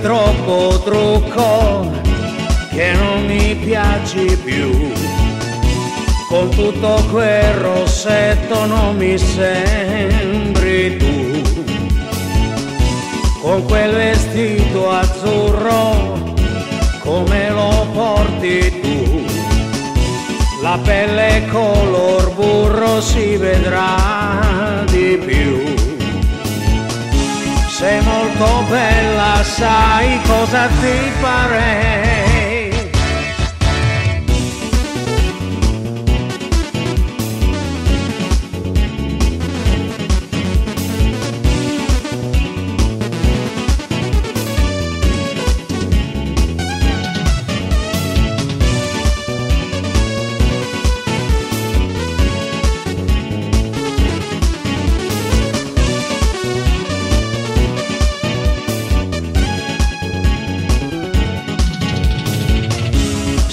troppo trucco che non mi piaci più. Con tutto quel rossetto non mi sembri tu. Con quel vestito azzurro come lo porti tu. La pelle color burro si vedrà sai cosa ti farei?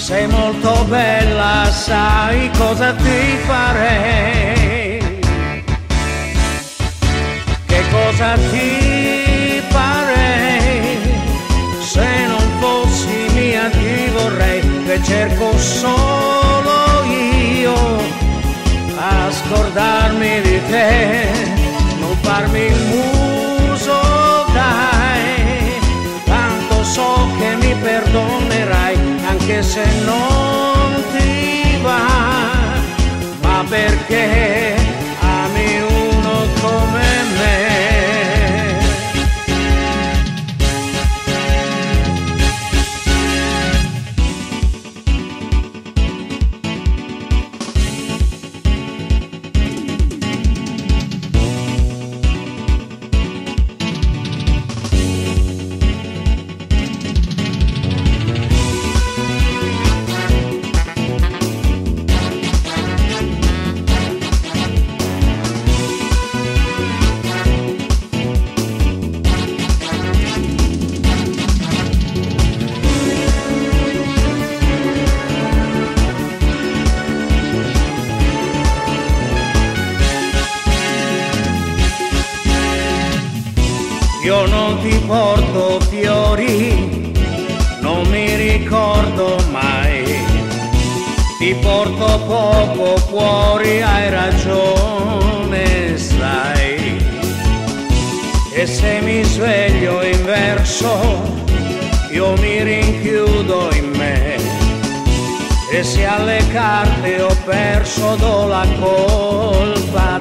Sei molto bella, sai cosa ti farei? Che cosa ti farei? Se non fossi mia ti vorrei, che cerco solo io a scordarmi di te, non farmi il muso, se non Io non ti porto fiori, non mi ricordo mai. Ti porto poco fuori, hai ragione, sai. E se mi sveglio in verso, io mi rinchiudo in me. E se alle carte ho perso, do la colpa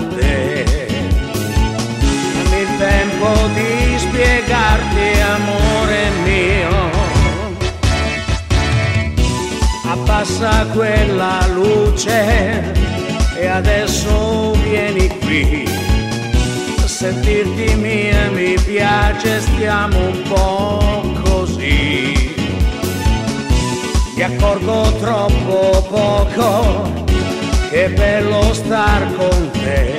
Abbassa quella luce e adesso vieni qui. Sentirti mia mi piace, stiamo un po' così. Mi accorgo troppo poco che bello star con te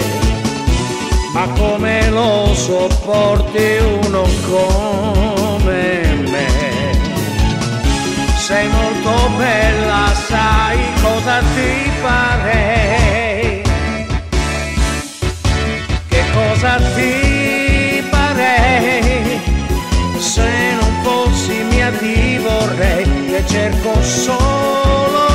ma come lo sopporti uno come Sei molto bella, sai cosa ti farei? Che cosa ti farei? Se non fossi mia ti vorrei, che cerco solo